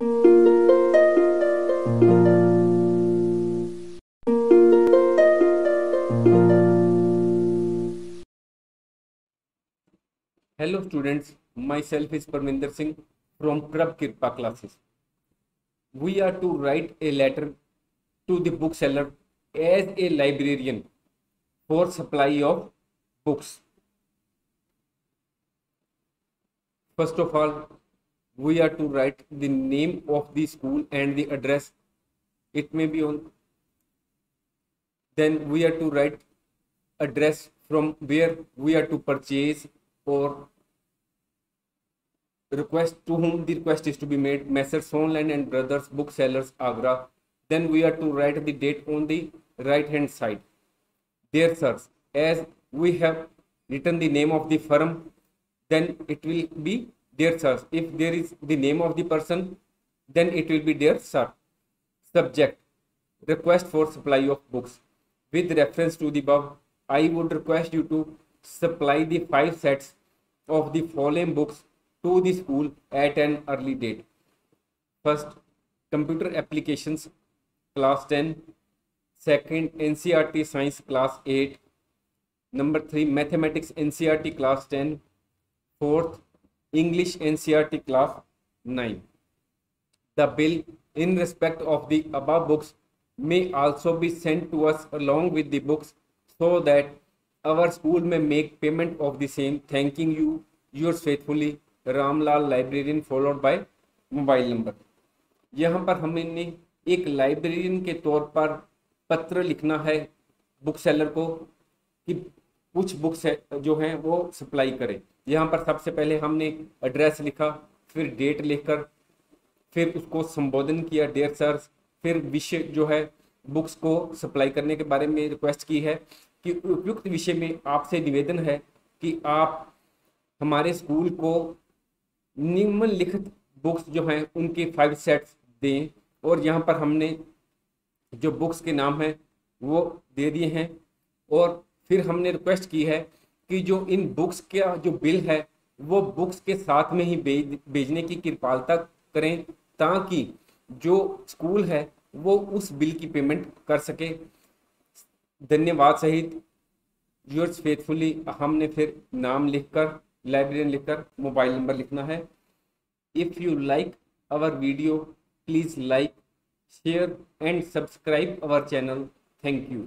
Hello students my self is Parminder Singh from क्रब Kripa classes we are to write a letter to the book seller as a librarian for supply of books first of all we are to write the name of the school and the address. It may be on. Then we are to write address from where we are to purchase or request to whom the request is to be made messrs Sonland and brothers booksellers agra then we are to write the date on the right hand side dear sirs as we have written the name of the firm then it will be dear sirs if there is the name of the person then it will be dear sir subject request for supply of books with reference to the above i would request you to supply the five sets of the following books to the school at an early date. First, computer applications class 10. Second, NCRT science class 8. Number 3, mathematics NCRT class 10. Fourth, English NCRT class 9. The bill in respect of the above books may also be sent to us along with the books so that our school may make payment of the same thanking you yours faithfully Ramlal librarian followed by mobile number यहाँ पर हमने एक librarian के तौर पर पत्र लिखना है बुक सेलर को कि कुछ बुक्स है, जो हैं वो सप्लाई करें। यहाँ पर सबसे पहले हमने एड्रेस लिखा फिर डेट लिखकर फिर उसको संबोधन किया डेयर सर फिर विषय जो है बुक्स को सप्लाई करने के बारे में रिक्वेस्ट की है कि उपयुक्त विषय में आपसे निवेदन है कि आप हमारे स्कूल को निम्नलिखित बुक्स जो हैं उनके फाइव सेट्स दें। और यहाँ पर हमने जो बुक्स के नाम हैं वो दे दिए हैं। और फिर हमने रिक्वेस्ट की है कि जो इन बुक्स का जो बिल है, वो बुक्स के साथ में ही भेज, भेजने की कृपालता करें ताकि जो स्कूल है, वो उस बिल की पेमेंट कर सके। धन्यवाद सहित योर्स फेथफुली हमने फिर नाम लिखकर लाइब्रेरियन लिखकर मोबाइल नंबर लिखना है। If you like our video please like share and subscribe our channel thank you